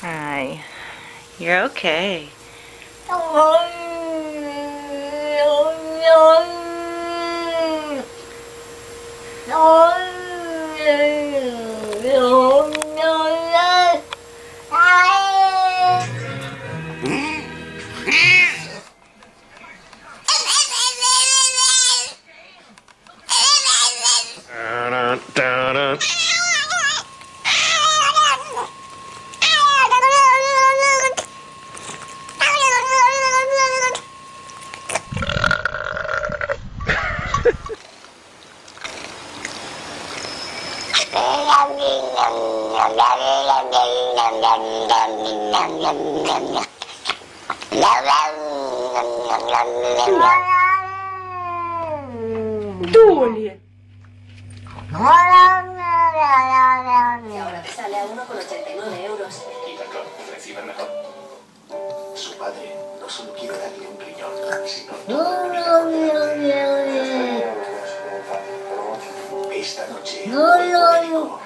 Hi. You're okay. Dun, dun, dun. con 89 euros. Y recibe mejor. Su padre no solo quiere darle un riñón, sino toda una vida Esta noche... No, no, no.